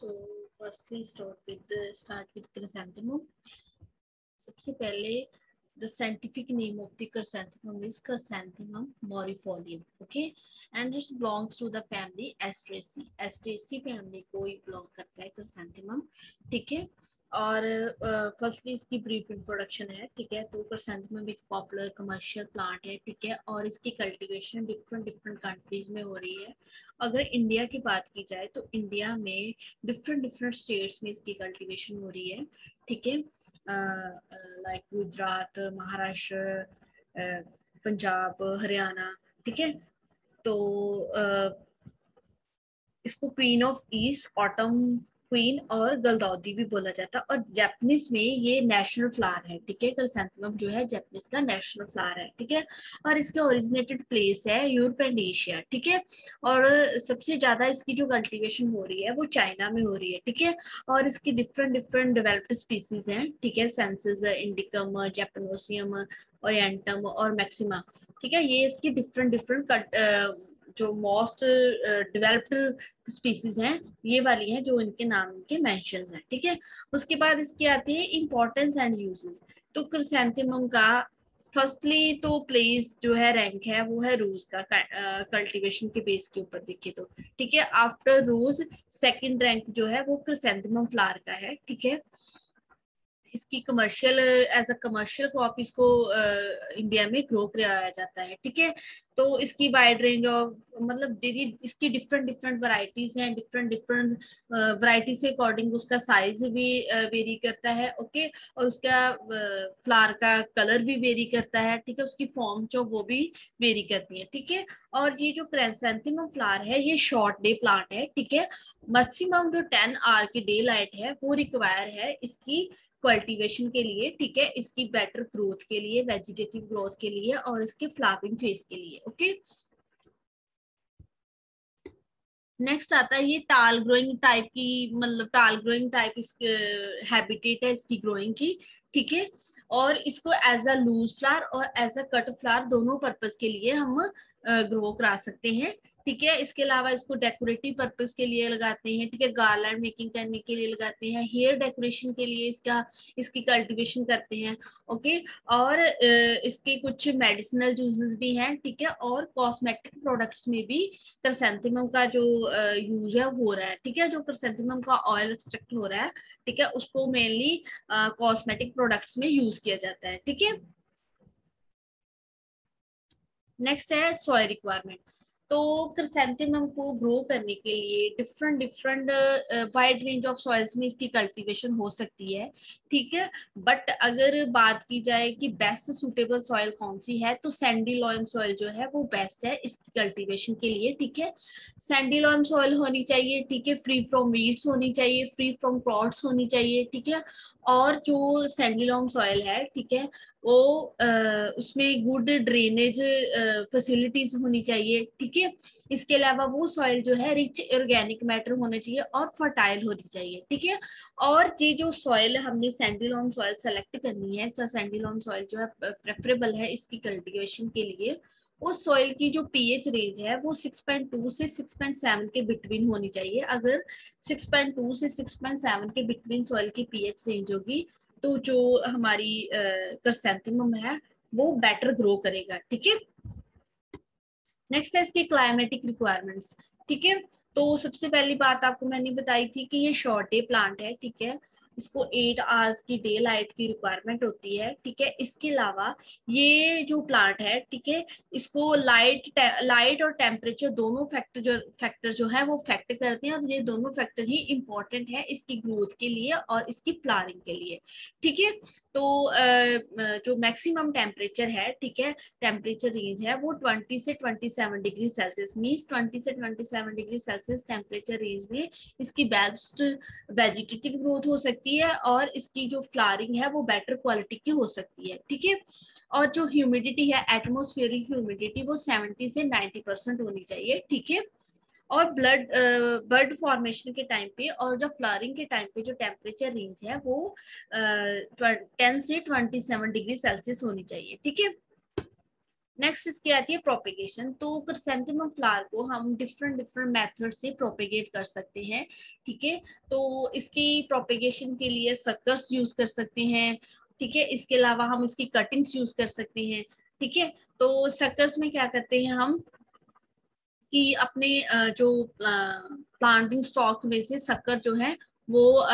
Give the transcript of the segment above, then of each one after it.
So first we start with start with chrysanthemum सबसे पहले the scientific name of the chrysanthemum is chrysanthemum morifolium okay and it's belongs to the family Asteraceae Asteraceae family को ही belong करता है chrysanthemum ठीक है? और firstly इसकी ब्रीफ इंट्रोडक्शन है ठीक है? तो क्रिसेंथेमम एक पॉपुलर कमर्शियल प्लांट है ठीक है? और इसकी कल्टीवेशन डिफरेंट डिफरेंट कंट्रीज़ में हो रही है। अगर इंडिया की बात की जाए तो इंडिया में डिफरेंट डिफरेंट स्टेट्स में इसकी कल्टीवेशन हो रही है ठीक है? लाइक गुजरात महाराष्ट्र पंजाब हरियाणा ठीक है? तो uh, इसको queen of east autumn queen और गलदौदी भी बोला जाता है। और जैपनीज में ये नेशनल फ्लावर है, ठीक है? क्रिसेंथेमम जो है जैपनीज का नेशनल फ्लावर है, ठीक है? और इसके ओरिजिनेटेड प्लेस है यूरोप एंड एशिया ठीक है? और सबसे ज़्यादा इसकी जो कल्टीवेशन हो रही है, वो चाइना में हो रही है, ठीक है? और इसकी डिफरेंट डिफरेंट डेवलप्ड स्पीसीज हैं, ठीक है? सेंसेस इंडिकम जैपनोसियम ओरिएंटम और मैक्सिमा ठीक है? ये इसकी डिफरेंट डिफरेंट जो मोस्ट डेवलप्ड स्पीसीज हैं, ये वाली हैं जो इनके नाम के मेंशन हैं, ठीक है? उसके बाद इसकी आती है इंपॉर्टेंस एंड यूजेस तो क्रिसेंथेमम का फर्स्टली तो प्लेस जो है रैंक है, वो है रोज का कल्टीवेशन के बेस के ऊपर देखिए तो ठीक है? आफ्टर रोज सेकंड रैंक जो है वो क्रिसेंथेमम फ्लावर का है, ठीक है? इसकी commercial as a commercial crop इसको इंडिया में ग्रो कराया जाता है, ठीक है? तो इसकी वाइड रेंज ऑफ़ मतलब इसकी डिफरेंट डिफरेंट वराइटीज हैं डिफरेंट डिफरेंट वराइटी से अकॉर्डिंग उसका साइज़ भी वेरी करता है ओके और उसका फ्लावर का कलर भी वेरी करता है, ठीक है? उसकी फॉर्म जो वो भी वेरी करती है, ठीक है? और ये जो क्रेसेंथेमम फ्लावर है, ये शॉर्ट डे प्लांट है, ठीक है? मैक्सिमम जो टेन आर की डे लाइट है, वो रिक्वायर है इसकी कल्टीवेशन के लिए, ठीक है? इसकी बेटर ग्रोथ के लिए वेजिटेटिव ग्रोथ के लिए और इसके फ्लावरिंग फ़ेज़ के लिए ओके नेक्स्ट आता है ये टाल ग्रोइंग टाइप की मतलब टाल ग्रोइंग टाइप इसके हैबिटेट है इसकी ग्रोइंग की, ठीक है? और इसको एज अ लूज फ्लावर और एज अ कट फ्लावर दोनों पर्पज के लिए हम ग्रो करा सकते हैं। ठीक है, इसके अलावा इसको डेकोरेटिव पर्पज के लिए लगाते हैं, ठीक है गार्लैंड मेकिंग करने के लिए लगाते हैं हेयर डेकोरेशन के लिए इसका, इसकी कल्टिवेशन करते हैं ओके और इसके कुछ मेडिसिनल यूजेस भी हैं, ठीक है, और कॉस्मेटिक प्रोडक्ट्स में भी करसेंथेमम का जो यूज़ है हो रहा है, ठीक है, जो करसेंथेमम का ऑयल एक्सट्रैक्ट हो रहा है, ठीक है, उसको मेनली कॉस्मेटिक प्रोडक्ट्स में यूज़ किया जाता है, ठीक है? नेक्स्ट है सॉय रिक्वायरमेंट तो क्रिसेंथेमम को ग्रो करने के लिए different different wide range of soils में इसकी कल्टीवेशन हो सकती है, ठीक है? बट अगर बात की जाए कि बेस्ट सुटेबल सॉइल कौन सी है तो सैंडी लॉयम सॉइल जो है, वो बेस्ट है इसकी कल्टीवेशन के लिए, ठीक है? सैंडी लॉयम सॉइल होनी चाहिए, ठीक है? फ्री फ्रॉम वीड्स होनी चाहिए फ्री फ्रॉम क्रॉड्स होनी चाहिए, ठीक है? और जो सैंडीलॉम सॉइल है, ठीक है? वो आ, उसमें गुड ड्रेनेज फैसिलिटीज़ होनी चाहिए ठीक है? इसके अलावा वो सॉइल जो है रिच ऑर्गेनिक मैटर होना चाहिए और फर्टाइल होनी चाहिए ठीक है? और ये जो सॉइल हमने सैंडीलॉम सॉइल सेलेक्ट करनी है तो सॉइल जो है प्रेफरेबल है इसकी कल्टिवेशन के लिए उस सॉइल की जो पीएच रेंज है वो 6.2 से 6.7 के बिटवीन होनी चाहिए। अगर 6.2 से 6.7 के बिटवीन सॉइल की पीएच रेंज होगी तो जो हमारी करसेंथिमम है, वो बेटर ग्रो करेगा, ठीक है? नेक्स्ट है इसके क्लाइमेटिक रिक्वायरमेंट्स ठीक है? तो सबसे पहली बात आपको मैंने बताई थी कि ये शॉर्ट डे प्लांट है, ठीक है? इसको एट आवर्स की डे लाइट की रिक्वायरमेंट होती है, ठीक है? इसके अलावा ये जो प्लांट है, ठीक है? इसको लाइट लाइट और टेम्परेचर दोनों फैक्टर जो फैक्टर जो है वो फैक्ट करते हैं और ये दोनों फैक्टर ही इंपॉर्टेंट है इसकी ग्रोथ के लिए और इसकी फ्लावरिंग के लिए, ठीक है? तो जो मैक्सिमम टेम्परेचर है, ठीक है? टेम्परेचर रेंज है वो 20 से 27 डिग्री सेल्सियस मीन्स 20 से 27 डिग्री सेल्सियस टेम्परेचर रेंज में इसकी बेस्ट वेजिटेटिव ग्रोथ हो सकती सकती है और इसकी जो फ्लारिंग है वो बेटर क्वालिटी की हो सकती है, ठीक है? और जो ह्यूमिडिटी है एटमोस्फेरिक ह्यूमिडिटी वो 70 से 90 परसेंट होनी चाहिए, ठीक है? और ब्लड बर्ड फॉर्मेशन के टाइम पे और जो फ्लारिंग के टाइम पे जो टेम्परेचर रेंज है वो टेन से ट्वेंटी सेवन डिग्री सेल्सियस होनी चाहिए, ठीक है? नेक्स्ट इसकी आती है प्रोपेगेशन तो क्रिसेंथेमम फ्लावर को हम डिफरेंट डिफरेंट मेथड से प्रोपेगेट कर सकते हैं, ठीक है? तो इसकी प्रोपेगेशन के लिए सकर्स यूज़ कर सकते हैं, ठीक है? इसके अलावा हम इसकी कटिंग्स यूज़ कर सकते हैं, ठीक है? तो सकर्स में क्या करते हैं हम कि अपने जो प्लांटिंग स्टॉक में से शक्कर जो है, वो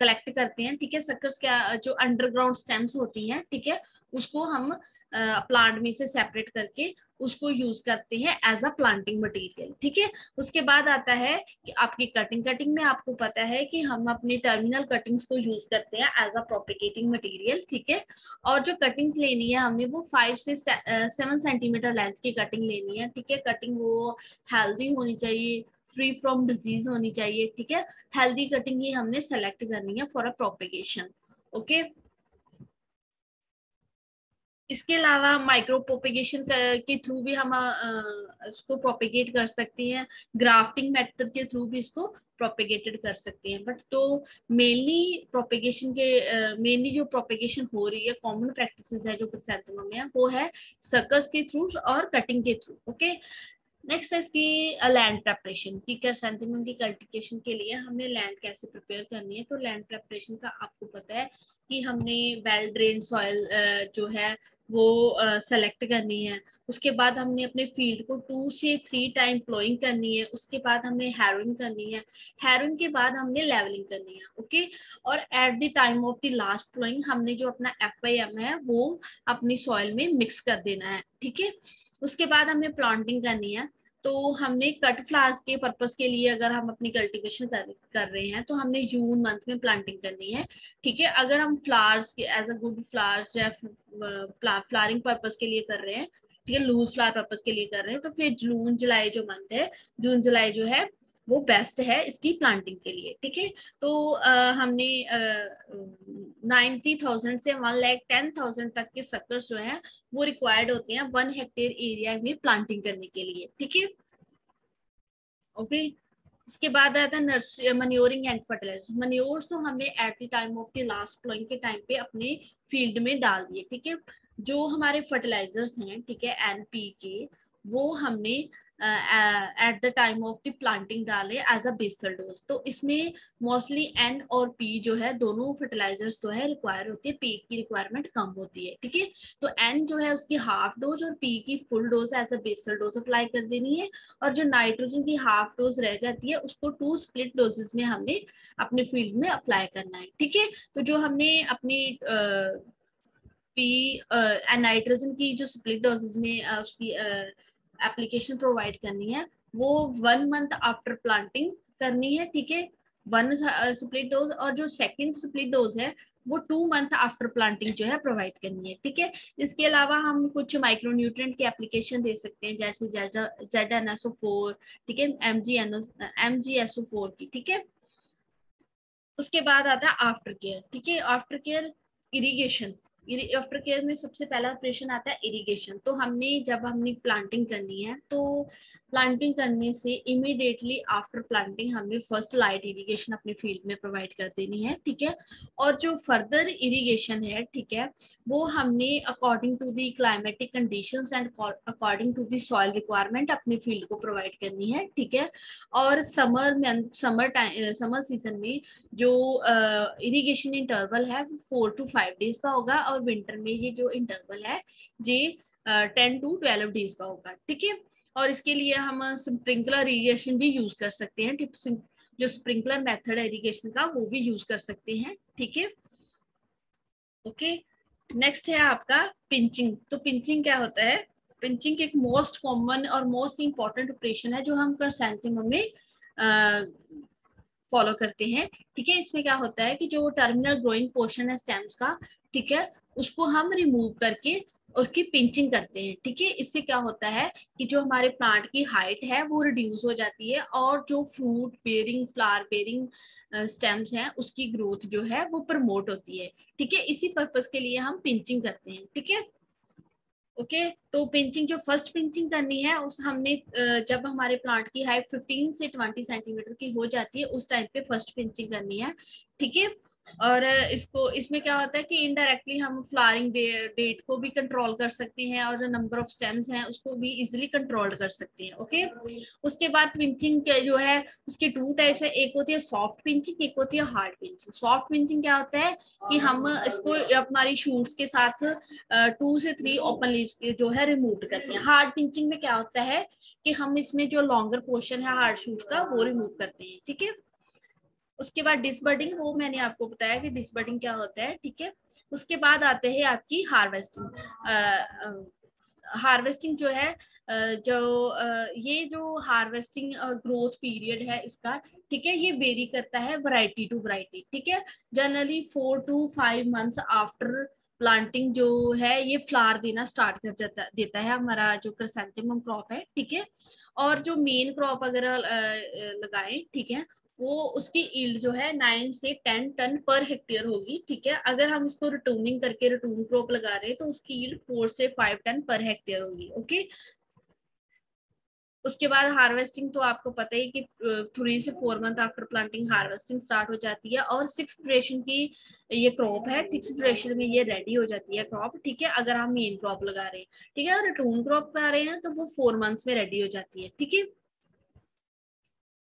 कलेक्ट करते हैं, ठीक है? शक्कर क्या, जो अंडरग्राउंड स्टेम्स होती हैं, ठीक है? उसको हम प्लांट में से सेपरेट करके उसको यूज़ करते हैं एज अ प्लांटिंग मटेरियल ठीक है? उसके बाद आता है कि आपकी कटिंग कटिंग में आपको पता है कि हम अपनी टर्मिनल कटिंग्स को यूज़ करते हैं एज अ प्रोपिकेटिंग मटेरियल ठीक है? और जो कटिंग्स लेनी है हमें वो फाइव से सेवन सेंटीमीटर लेंथ की कटिंग लेनी है, ठीक है? कटिंग वो हेल्दी होनी चाहिए फ्री फ्रॉम डिज़ीज़ होनी चाहिए, ठीक है? हेल्दी कटिंग ही हमने सेलेक्ट करनी है फॉर अ प्रोपिकेशन ओके इसके अलावा माइक्रो प्रोपिगेशन के थ्रू भी हम इसको प्रोपिगेट कर सकते हैं। ग्राफ्टिंग मेथड के थ्रू भी इसको प्रोपिगेटेड कर सकते हैं। बट तो मेनली प्रोपिगेशन के मेनली जो प्रोपिगेशन हो रही है कॉमन प्रैक्टिसेस है जो क्रिसेंथेमम में है, वो है सर्कस के थ्रू और कटिंग के थ्रू ओके नेक्स्ट है इसकी लैंड प्रेपरेशन की। क्रिसेंथेमम की कल्टिवेशन के लिए हमने लैंड कैसे प्रिपेयर करनी है? तो लैंड प्रेपरेशन का आपको पता है कि हमने वेल ड्रेन सॉइल जो है वो सेलेक्ट करनी है। उसके बाद हमने अपने फ़ील्ड को टू से थ्री टाइम प्लोइंग करनी है। उसके बाद हमने हेरोइन करनी है। हेरोइन के बाद हमने लेवलिंग करनी है ओके और at the time of the last ploughing हमने जो अपना एफ़ आई एम है, वो अपनी सॉइल में मिक्स कर देना है, ठीक है? उसके बाद हमें प्लांटिंग करनी है। तो हमने कट फ्लावर्स के पर्पस के लिए अगर हम अपनी कल्टीवेशन कर, रहे हैं तो हमने जून मंथ में प्लांटिंग करनी है। ठीक है? अगर हम फ्लावर्स के एज अ गुड फ्लावर्स या फ्लावरिंग पर्पस के लिए कर रहे हैं ठीक है? लूज फ्लावर पर्पज के लिए कर रहे हैं तो फिर जून जुलाई जो मंथ है जून जुलाई जो है वो बेस्ट है इसकी प्लांटिंग के लिए ठीक है? तो आ, हमने नाइन्टी थाउज़ेंड से वन लैख टेन थाउज़ेंड तक के सक्कर्स जो है वो रिक्वायर्ड होते हैं वन हेक्टेयर एरिया में प्लांटिंग करने के लिए ठीक है? ओके इसके बाद आता है nursery manuring and fertilizer manures तो हमने at the time of the last ploughing के टाइम पे अपने फ़ील्ड में डाल दिए ठीक है? जो हमारे फर्टिलाइजर्स हैं ठीक है एनपी के वो हमने at the time of the planting डाले एज अ बेसल डोज तो इसमें मोस्टली एन और पी जो है, दोनों फर्टिलाइजर्स जो है रिक्वायर होती है पी की रिक्वायरमेंट कम होती है, ठीक है? तो एन जो है उसकी हाफ़ डोज और पी की full dose as a basal dose apply कर देनी है और जो नाइट्रोजन की हाफ़ डोज रह जाती है, उसको टू स्प्लिट डोजेस में हमने अपने फ़ील्ड में अप्लाई करना है, ठीक है? तो जो हमने अपनी पी नाइट्रोजन की जो स्प्लिट डोजेज में उसकी एप्लीकेशन प्रोवाइड करनी है, वो वन मंथ आफ्टर प्लांटिंग करनी है, ठीक है? वन स्प्लिट डोज और जो सेकंड स्प्लिट डोज है, वो टू मंथ आफ्टर प्लांटिंग जो है प्रोवाइड करनी है, ठीक है? इसके अलावा हम कुछ माइक्रो न्यूट्रिएंट की एप्लीकेशन दे सकते हैं, जैसे Z N S O four ठीक है? M G N M G S O four की, ठीक है? उसके बाद आता है आफ्टर केयर ठीक है? After care irrigation after care में सबसे पहला ऑपरेशन आता है इरिगेशन तो हमने जब हमने प्लांटिंग करनी है तो प्लांटिंग करने से इमिडिएटली आफ्टर प्लांटिंग हमने फ़र्स्ट लाइट इरिगेशन अपने फ़ील्ड में प्रोवाइड कर देनी है, ठीक है? और जो फर्दर इरिगेशन है, ठीक है, वो हमने according to the climatic conditions and according to the soil requirement अपने फ़ील्ड को प्रोवाइड करनी है, ठीक है? और समर में समर टाइम समर सीज़न में जो इरिगेशन इंटरवल है वो फोर टू फाइव डेज़ का होगा। और विंटर में ये जो इंटरवल है, ये टेन टू ट्वेल्व डेज़ का होगा, ठीक है? और इसके लिए हम स्प्रिंकलर इरीगेशन भी यूज़ कर सकते हैं जो स्प्रिंकलर मेथड है इरीगेशन का, वो भी यूज़ कर सकते हैं, ठीक है? ओके? नेक्स्ट है आपका पिंचिंग तो पिंचिंग क्या होता है? पिंचिंग एक मोस्ट कॉमन और मोस्ट इंपॉर्टेंट ऑपरेशन है, जो हम कर में फॉलो करते हैं, ठीक है? इसमें क्या होता है कि जो टर्मिनल ग्रोइंग पोर्शन है स्टेम्स का, ठीक है? उसको हम रिमूव करके उसकी पिंचिंग करते हैं ठीक है? इससे क्या होता है कि जो हमारे प्लांट की हाइट है वो रिड्यूस हो जाती है और जो fruit bearing flower bearing stems हैं उसकी ग्रोथ जो है वो प्रमोट होती है ठीक है? इसी पर्पज के लिए हम पिंचिंग करते हैं ठीक है? ओके okay, तो पिंचिंग जो फ़र्स्ट पिंचिंग करनी है उस हमने जब हमारे प्लांट की हाइट 15 से 20 सेंटीमीटर की हो जाती है उस टाइम पे फ़र्स्ट पिंचिंग करनी है ठीक है? और इसको, इसमें क्या होता है कि इनडायरेक्टली हम फ्लावरिंग डेट को भी कंट्रोल कर सकते हैं और जो नंबर ऑफ़ स्टेम्स हैं, उसको भी इजीली कंट्रोल कर सकते हैं ओके उसके बाद पिंचिंग जो है, उसके टू टाइप्स है, एक होती है सॉफ्ट पिंचिंग एक होती है हार्ड पिंचिंग सॉफ्ट पिंचिंग क्या होता है कि हम इसको हमारी शूट्स के साथ टू से थ्री ओपन लीव्स जो है रिमूव करते हैं। हार्ड पिंचिंग में क्या होता है कि हम इसमें जो लॉन्गर पोर्शन है हार्ड शूट का, वो रिमूव करते हैं, ठीक है? उसके बाद डिसबर्डिंग वो मैंने आपको बताया कि डिसबर्डिंग क्या होता है, ठीक है? उसके बाद आते हैं आपकी हार्वेस्टिंग हार्वेस्टिंग जो है जो ये जो हार्वेस्टिंग ग्रोथ पीरियड है इसका, ठीक है? ये वेरी करता है वैरायटी टू वैरायटी ठीक है? Generally four to five months after planting जो है, ये फ्लावर देना स्टार्ट कर जाता, देता है हमारा जो क्रिसेंथेमम क्रॉप है, ठीक है? और जो मेन क्रॉप अगर लगाएँ, ठीक है? वो उसकी ईल्ड जो है नाइन से टेन टन पर हेक्टेयर होगी, ठीक है? अगर हम इसको रिटूनिंग करके रिटून क्रॉप लगा रहे हैं तो उसकी ईल्ड फोर से फाइव टन पर हेक्टेयर होगी ओके उसके बाद हार्वेस्टिंग तो आपको पता ही कि थ्री से four month after planting harvesting start हो जाती है, और सिक्स ड्यूरेशन की ये क्रॉप है सिक्स ड्यूरेशन में ये रेडी हो जाती है क्रॉप ठीक है? अगर हम मेन क्रॉप लगा रहे हैं, ठीक है? और रिटून क्रॉप लगा रहे हैं तो वो फोर मंथ्स में रेडी हो जाती है, ठीक है?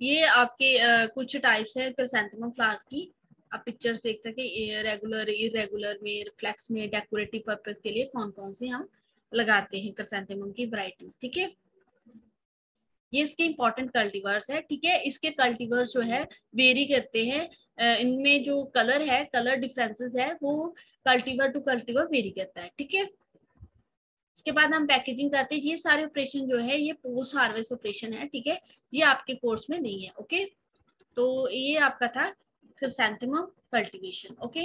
ये आपके आ, कुछ टाइप्स है क्रिसेंथेमम फ्लावर्स की। आप पिक्चर्स देख सके रेगुलर इरेगुलर में रिफ्लेक्स में डेकोरेटिव पर्पज के लिए कौन कौन से हम लगाते हैं क्रिसेंथेमम की वराइटीज ठीक है? ये इसके इंपॉर्टेंट कल्टीवर्स है ठीक है? इसके कल्टीवर्स जो है वेरी करते हैं। इनमें जो कलर है कलर डिफरेंसेस है वो कल्टीवर टू कल्टीवर वेरी करता है ठीक है? इसके बाद हम पैकेजिंग करते हैं। ये सारे ऑपरेशन जो है, ये पोस्ट हार्वेस्ट ऑपरेशन है, ठीक है? ये आपके कोर्स में नहीं है ओके तो ये आपका था क्रिसेंथेमम कल्टिवेशन ओके